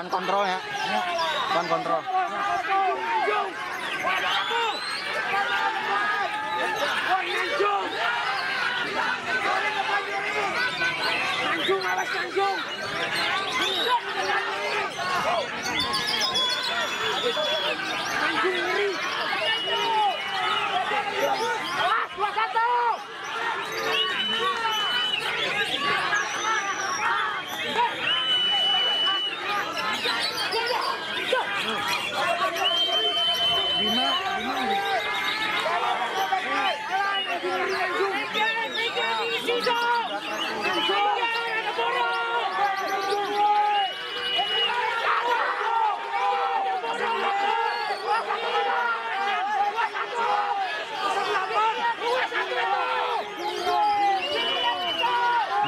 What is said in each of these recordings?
Tahan kontrol ya. Tahan kontrol.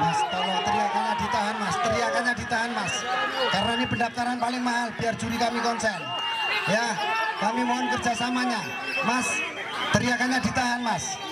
Mas, tolong teriakannya ditahan mas, teriakannya ditahan mas. Karena ini pendaftaran paling mahal, biar juri kami konsen. Ya, kami mohon kerjasamanya. Mas, teriakannya ditahan mas.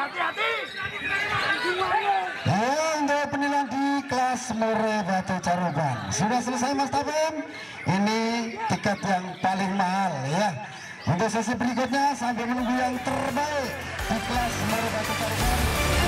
Hati-hati. Ya, untuk penilaian di kelas Mure Batu Caruban sudah selesai Mas Tabem. Ini tiket yang paling mahal ya. Untuk sesi berikutnya sambil menunggu yang terbaik di kelas Mure Batu Caruban.